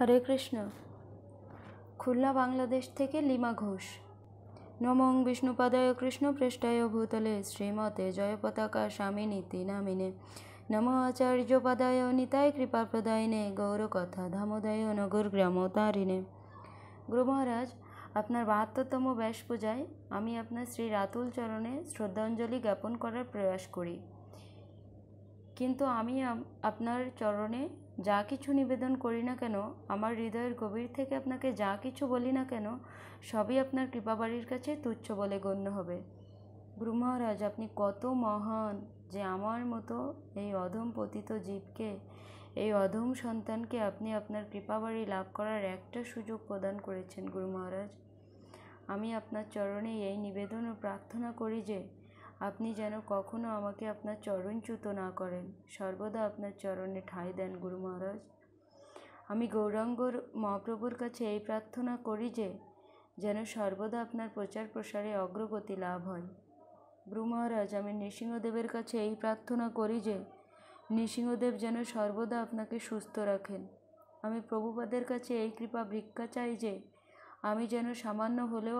হরে কৃষ্ণ। খুলনা বাংলাদেশ থেকে লিমা ঘোষ। নমং বিষ্ণুপাদায় কৃষ্ণ পৃষ্ঠায় ভূতলে শ্রীমতে জয় পতাকা স্বামিনীতি নামিনে। নম আচার্য পদায় নিতায় গৌর কথা ধামোদয় নগর গ্রাম তারিণে। গুরু মহারাজ, আপনার বাহাত্তরতম ব্যাস পূজায় আমি আপনার শ্রী রাতুল চরণে শ্রদ্ধাঞ্জলি জ্ঞাপন করার প্রয়াস করি। কিন্তু আমি আপনার চরণে যা কিছু নিবেদন করি না কেন, আমার হৃদয়ের গভীর থেকে আপনাকে যা কিছু বলি না কেন, সবই আপনার কৃপাবাড়ির কাছে তুচ্ছ বলে গণ্য হবে। গুরু মহারাজ, আপনি কত মহান যে আমার মতো এই অধম পতিত জীবকে, এই অধম সন্তানকে আপনি আপনার কৃপাবাড়ি লাভ করার একটা সুযোগ প্রদান করেছেন, গুরু মহারাজ। আমি আপনার চরণে এই নিবেদন ও প্রার্থনা করি যে আপনি যেন কখনো আমাকে আপনার চরণচ্যুত না করেন। সর্বদা আপনার চরণে ঠাঁই দেন গুরু মহারাজ। আমি গৌরাঙ্গর মহাপ্রভুর কাছে এই প্রার্থনা করি যে, যেন সর্বদা আপনার প্রচার প্রসারে অগ্রগতি লাভ হয়। গুরু মহারাজ, আমি নৃসিংহদেবের কাছে এই প্রার্থনা করি যে, নৃসিংহদেব যেন সর্বদা আপনাকে সুস্থ রাখেন। আমি প্রভুপাদের কাছে এই কৃপা ভিক্ষা চাই যে, আমি যেন সামান্য হলেও